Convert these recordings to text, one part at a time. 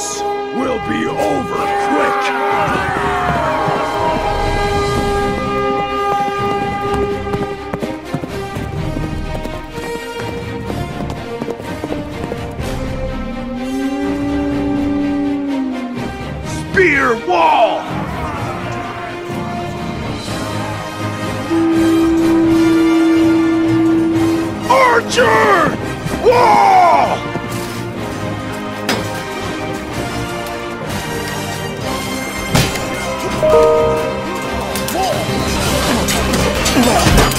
This will be over quick. Spear wall! Archer! Wall! Lord.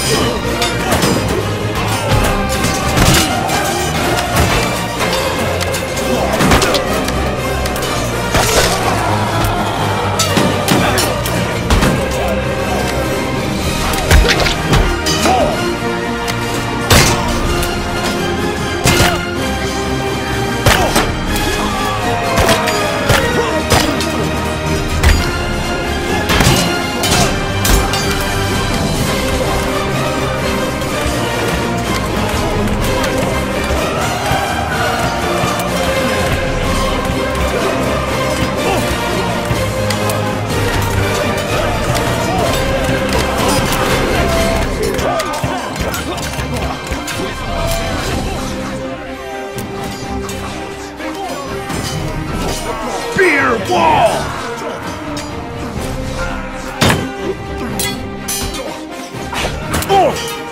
wall! Oh!